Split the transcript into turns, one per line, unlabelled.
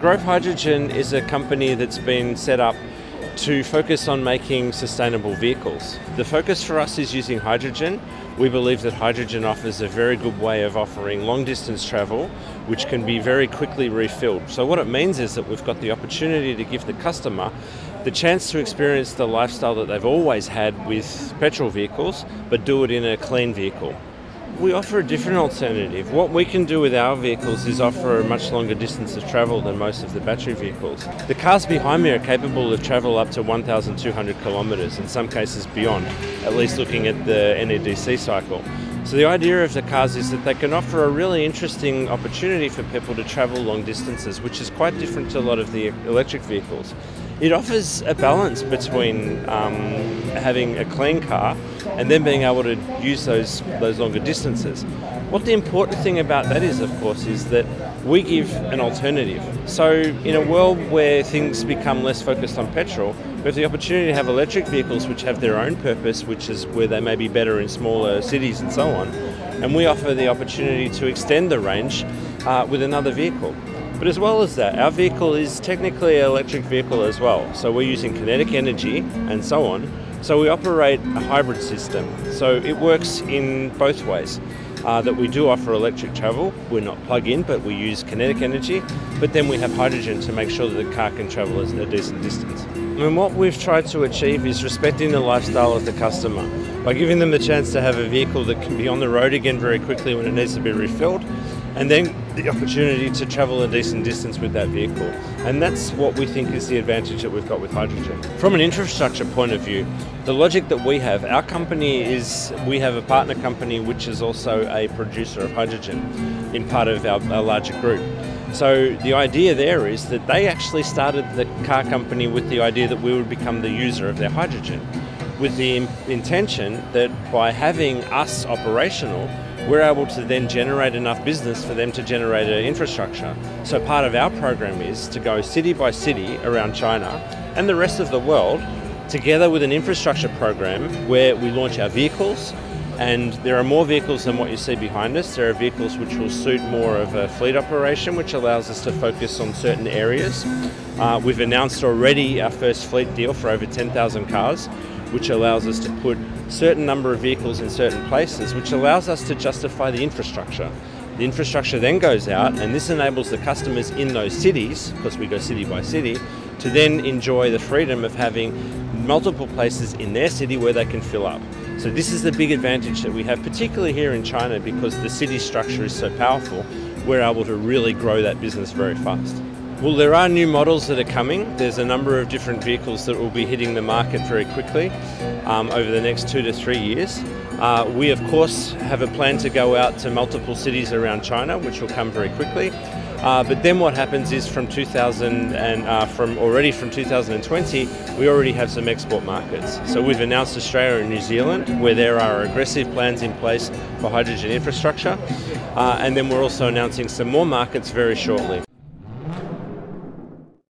Grove Hydrogen is a company that's been set up to focus on making sustainable vehicles. The focus for us is using hydrogen. We believe that hydrogen offers a very good way of offering long distance travel, which can be very quickly refilled. So, what it means is that we've got the opportunity to give the customer the chance to experience the lifestyle that they've always had with petrol vehicles, but do it in a clean vehicle. We offer a different alternative. What we can do with our vehicles is offer a much longer distance of travel than most of the battery vehicles. The cars behind me are capable of travel up to 1,200 kilometres, in some cases beyond, at least looking at the NEDC cycle. So the idea of the cars is that they can offer a really interesting opportunity for people to travel long distances, which is quite different to a lot of the electric vehicles. It offers a balance between um, having a clean car and then being able to use those those longer distances. What the important thing about that is, of course, is that we give an alternative. So, in a world where things become less focused on petrol, we have the opportunity to have electric vehicles which have their own purpose, which is where they may be better in smaller cities and so on. And we offer the opportunity to extend the range uh, with another vehicle. But as well as that, our vehicle is technically an electric vehicle as well. So we're using kinetic energy and so on. So we operate a hybrid system. So it works in both ways uh, that we do offer electric travel. We're not plug in, but we use kinetic energy. But then we have hydrogen to make sure that the car can travel a decent distance. And what we've tried to achieve is respecting the lifestyle of the customer by giving them the chance to have a vehicle that can be on the road again very quickly when it needs to be refilled and then the opportunity to travel a decent distance with that vehicle. And that's what we think is the advantage that we've got with hydrogen. From an infrastructure point of view, the logic that we have, our company is, we have a partner company which is also a producer of hydrogen in part of our, our larger group. So the idea there is that they actually started the car company with the idea that we would become the user of their hydrogen, with the intention that by having us operational, we're able to then generate enough business for them to generate an infrastructure. So part of our program is to go city by city around China and the rest of the world together with an infrastructure program where we launch our vehicles and there are more vehicles than what you see behind us. There are vehicles which will suit more of a fleet operation, which allows us to focus on certain areas. Uh, we've announced already our first fleet deal for over 10,000 cars, which allows us to put certain number of vehicles in certain places, which allows us to justify the infrastructure. The infrastructure then goes out, and this enables the customers in those cities, because we go city by city, to then enjoy the freedom of having multiple places in their city where they can fill up. So, this is the big advantage that we have, particularly here in China, because the city structure is so powerful, we're able to really grow that business very fast. Well, there are new models that are coming. There's a number of different vehicles that will be hitting the market very quickly um, over the next two to three years. Uh, we, of course, have a plan to go out to multiple cities around China, which will come very quickly. Uh, but then what happens is from 2000 and uh, from already from 2020, we already have some export markets. So we've announced Australia and New Zealand, where there are aggressive plans in place for hydrogen infrastructure, uh, and then we're also announcing some more markets very shortly.